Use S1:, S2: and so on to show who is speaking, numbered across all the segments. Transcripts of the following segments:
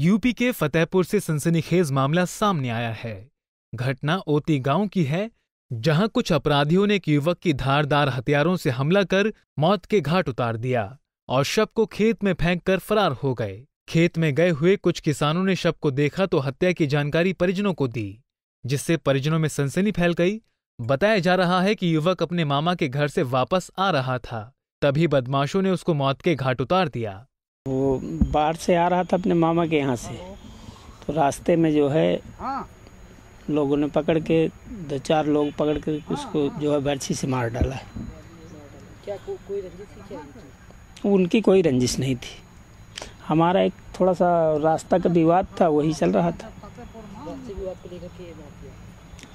S1: UP के फतेहपुर से सनसनीखेज मामला सामने आया है। घटना ओती गाँव की है, जहाँ कुछ अपराधियों ने एक युवक की धारदार हथियारों से हमला कर मौत के घाट उतार दिया और शव को खेत में फेंक कर फरार हो गए। खेत में गए हुए कुछ किसानों ने शव को देखा तो हत्या की जानकारी परिजनों को दी, जिससे परिजनों में सनसनी फैल गई। बताया जा रहा है कि युवक अपने मामा के घर से वापस आ रहा था, तभी बदमाशों ने उसको मौत के घाट उतार दिया।
S2: वो बाहर से आ रहा था अपने मामा के यहाँ से। तो रास्ते में जो है लोगों ने पकड़ के दो चार लोग पकड़ के उसको जो है बर्छी से मार डाला। है
S3: क्या को, कोई रंजिश क्या
S2: उनकी कोई रंजिश नहीं थी। हमारा एक थोड़ा सा रास्ता का विवाद था वही चल रहा था।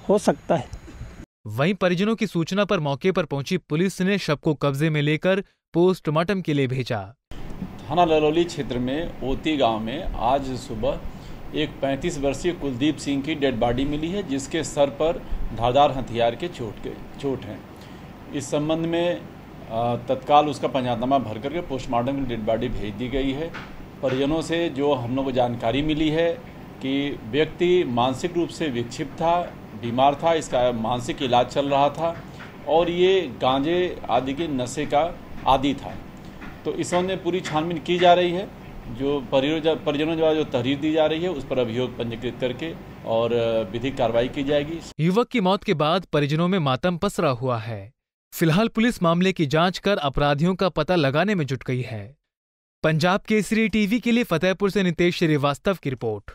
S2: हो सकता है।
S1: वहीं परिजनों की सूचना पर मौके पर पहुँची पुलिस ने शव को कब्जे में लेकर पोस्टमार्टम के लिए भेजा।
S4: थाना ललौली क्षेत्र में ओती गाँव में आज सुबह एक 35 वर्षीय कुलदीप सिंह की डेड बॉडी मिली है, जिसके सर पर धारदार हथियार के चोट के, चोट हैं। इस संबंध में तत्काल उसका पंजाबनामा भर करके पोस्टमार्टम की डेड बॉडी भेज दी गई है। परिजनों से जो हम लोग को जानकारी मिली है कि व्यक्ति मानसिक रूप से विक्षिप्त था, बीमार था, इसका मानसिक इलाज चल रहा था, और ये गांजे आदि के नशे का आदि था। तो इस संबंध में पूरी छानबीन की जा रही है। जो परिजन द्वारा जो तहरीर दी जा रही है, उस पर अभियोग पंजीकृत करके और विधिक कार्रवाई की जाएगी।
S1: युवक की मौत के बाद परिजनों में मातम पसरा हुआ है। फ़िलहाल पुलिस मामले की जाँच कर अपराधियों का पता लगाने में जुट गई है। पंजाब केसरी टीवी के लिए फतेहपुर से नितेश श्रीवास्तव की रिपोर्ट।